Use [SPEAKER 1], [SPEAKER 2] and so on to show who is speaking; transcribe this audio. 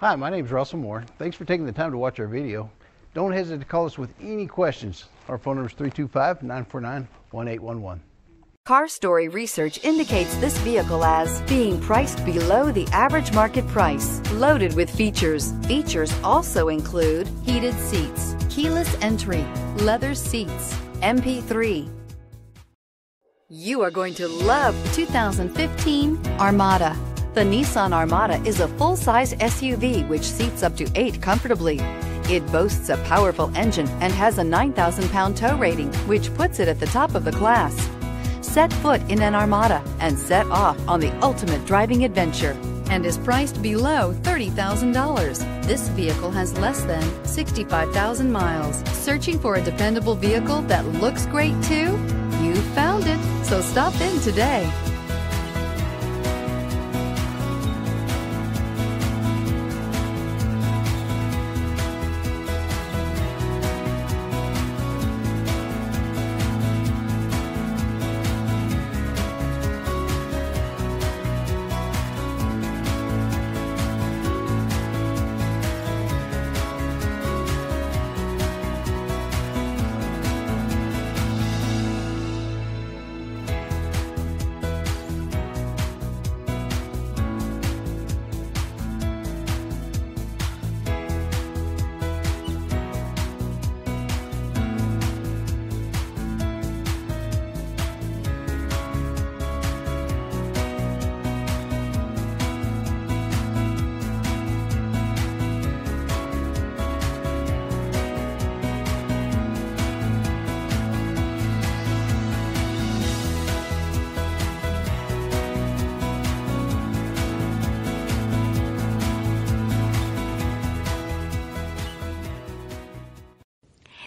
[SPEAKER 1] Hi, my name is Russell Moore. Thanks for taking the time to watch our video. Don't hesitate to call us with any questions. Our phone number is 325 949 1811.
[SPEAKER 2] Car Story research indicates this vehicle as being priced below the average market price, loaded with features. Features also include heated seats, keyless entry, leather seats, MP3. You are going to love 2015 Armada. The Nissan Armada is a full-size SUV which seats up to eight comfortably. It boasts a powerful engine and has a 9,000-pound tow rating, which puts it at the top of the class. Set foot in an Armada and set off on the ultimate driving adventure and is priced below $30,000. This vehicle has less than 65,000 miles. Searching for a dependable vehicle that looks great too? You found it, so stop in today.